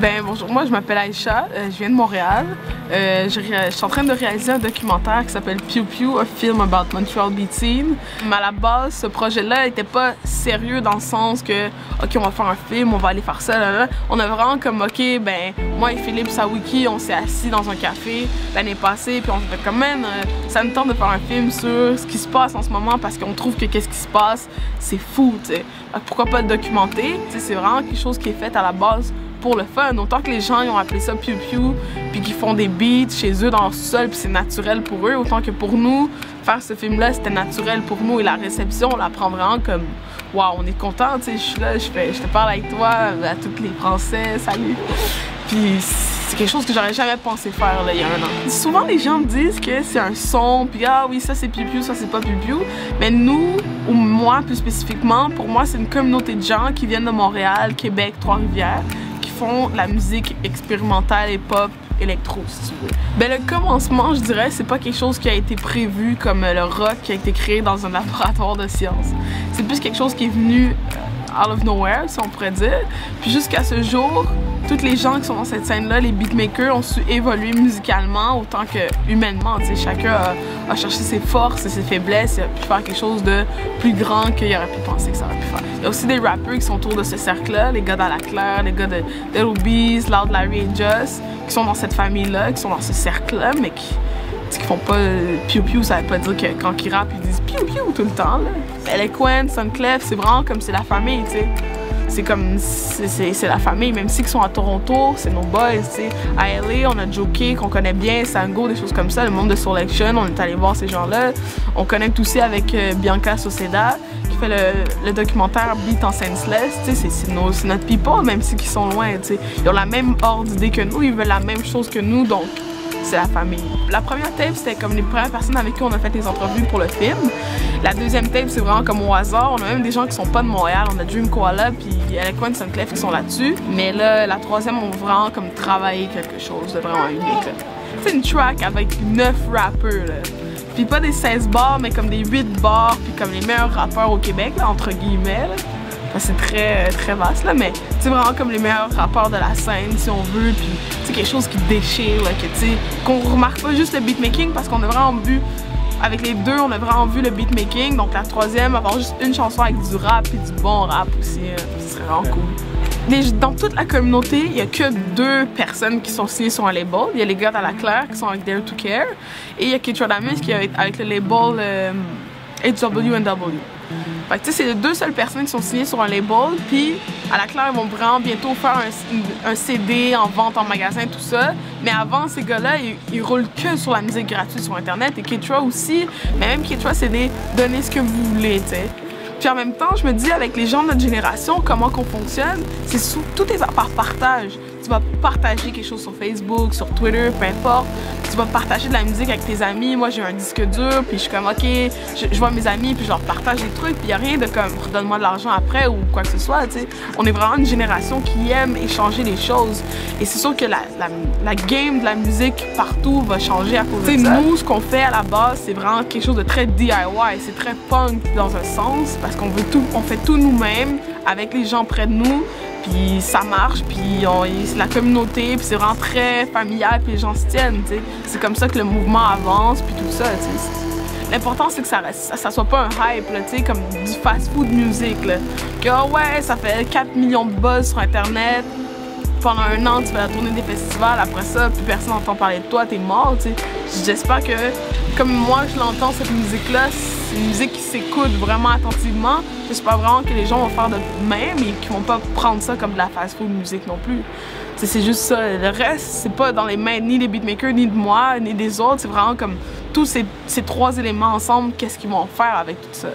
Ben bonjour, moi je m'appelle Aïcha, euh, je viens de Montréal. Euh, je, suis en train de réaliser un documentaire qui s'appelle Pew Pew, a film about Montreal Beat Scene. Mais à la base, ce projet-là n'était pas sérieux dans le sens que, ok, on va faire un film, on va aller faire ça. On a vraiment comme, ok, ben moi et Philippe Sawiki, on s'est assis dans un café l'année passée, puis on s'est fait comme, man, euh, ça nous tente de faire un film sur ce qui se passe en ce moment parce qu'on trouve que qu'est-ce qui se passe, c'est fou, tu sais. Pourquoi pas le documenter? C'est vraiment quelque chose qui est fait à la base pour le fun. Autant que les gens ils ont appelé ça Pew Pew, puis qu'ils font des beats chez eux dans leur sol, puis c'est naturel pour eux. Autant que pour nous, faire ce film-là, c'était naturel pour nous. Et la réception, on la prend vraiment comme Waouh, on est content, tu sais, je suis là, je, te parle avec toi, à tous les Français, salut. Puis c'est quelque chose que j'aurais jamais pensé faire il y a un an. Souvent les gens me disent que c'est un son, puis ah oui ça c'est Piu ça c'est pas Piu Mais nous, ou moi plus spécifiquement, pour moi c'est une communauté de gens qui viennent de Montréal, Québec, Trois-Rivières, la musique expérimentale et pop électro si tu veux. Ben le commencement je dirais c'est pas quelque chose qui a été prévu comme le rock qui a été créé dans un laboratoire de sciences. C'est plus quelque chose qui est venu euh, out of nowhere si on pourrait dire. Puis jusqu'à ce jour, toutes les gens qui sont dans cette scène-là, les beatmakers, ont su évoluer musicalement autant que humainement. Chacun a, cherché ses forces et ses faiblesses et a pu faire quelque chose de plus grand qu'il aurait pu penser que ça aurait pu faire. Il y a aussi des rappeurs qui sont autour de ce cercle-là, les gars la Claire, les gars de Little Bees, Loud Larry et Just, qui sont dans cette famille-là, qui sont dans ce cercle-là, mais qui, qui font pas piou piou, ça veut pas dire que quand ils rappent, ils disent piou piou tout le temps. Eloquent, Sunclef, c'est vraiment comme c'est la famille, tu sais. C'est comme c'est la famille même si ils sont à Toronto c'est nos boys tu sais. À LA on a Joké qu'on connaît bien Sango des choses comme ça le monde de Selection on est allé voir ces gens là on connecte aussi avec euh, Bianca Soceda qui fait le, le documentaire Beat en Senseless c'est notre people même si ils sont loin tu sais. Ils ont la même ordre d'idée que nous ils veulent la même chose que nous donc c'est la famille. La première tape, c'était comme les premières personnes avec qui on a fait les entrevues pour le film. La deuxième tape, c'est vraiment comme au hasard. On a même des gens qui sont pas de Montréal. On a Dream Koala puis Eloquent Suncliffe qui sont là-dessus. Mais là, la troisième, on vraiment comme travaillé quelque chose de vraiment unique. C'est une track avec 9 rappeurs. Puis pas des 16 bars, mais comme des 8 bars, puis comme les meilleurs rappeurs au Québec, là, entre guillemets. C'est très, très vaste, là, mais c'est vraiment comme les meilleurs rappeurs de la scène, si on veut, puis c'est quelque chose qui déchire, là, que tu qu'on remarque pas juste le beatmaking, parce qu'on a vraiment vu, avec les deux, on a vraiment vu le beatmaking, donc la troisième, avoir juste une chanson avec du rap et du bon rap aussi, euh, ce serait vraiment cool. dans toute la communauté, il n'y a que deux personnes qui sont signées sur un label. Il y a les gars à la Claire qui sont avec Dare to Care et il y a Keitra Damus qui est avec le label euh, HWNW. Fait que c'est les deux seules personnes qui sont signées sur un label, puis à la Claire, ils vont vraiment bientôt faire un, CD en vente en magasin, tout ça. Mais avant, ces gars-là, ils, roulent que sur la musique gratuite sur Internet, et Ketra aussi. Mais même Ketra, c'est des donnez ce que vous voulez, tu sais. Puis en même temps, je me dis, avec les gens de notre génération, comment qu'on fonctionne, c'est tout est par partage tu vas partager quelque chose sur Facebook, sur Twitter, peu importe. Tu vas partager de la musique avec tes amis. Moi, j'ai un disque dur, puis je suis comme, OK, je, vois mes amis, puis je leur partage des trucs, puis il n'y a rien de comme, redonne-moi de l'argent après ou quoi que ce soit, tu sais. On est vraiment une génération qui aime échanger les choses. Et c'est sûr que la, la, game de la musique partout va changer à cause de ça. Nous, ce qu'on fait à la base, c'est vraiment quelque chose de très DIY. C'est très punk dans un sens, parce qu'on veut tout, on fait tout nous-mêmes avec les gens près de nous ça marche, puis c'est la communauté, puis c'est vraiment très familial, puis les gens se tiennent. C'est comme ça que le mouvement avance, puis tout ça. L'important, c'est que ça, reste, ça, soit pas un hype, là, tu sais, comme du fast-food music, là. Que, oh ouais, ça fait 4 millions de buzz sur Internet, pendant un an, tu vas tourner des festivals, après ça, plus personne n'entend parler de toi, t'es mort, tu. J'espère que, comme moi, je l'entends, cette musique-là, c'est une musique qui s'écoute vraiment attentivement. J'espère vraiment que les gens vont faire de même et qu'ils vont pas prendre ça comme de la fast-food musique non plus. C'est juste ça. Le reste, c'est pas dans les mains ni des beatmakers, ni de moi, ni des autres. C'est vraiment comme tous ces, ces trois éléments ensemble, qu'est-ce qu'ils vont faire avec tout ça.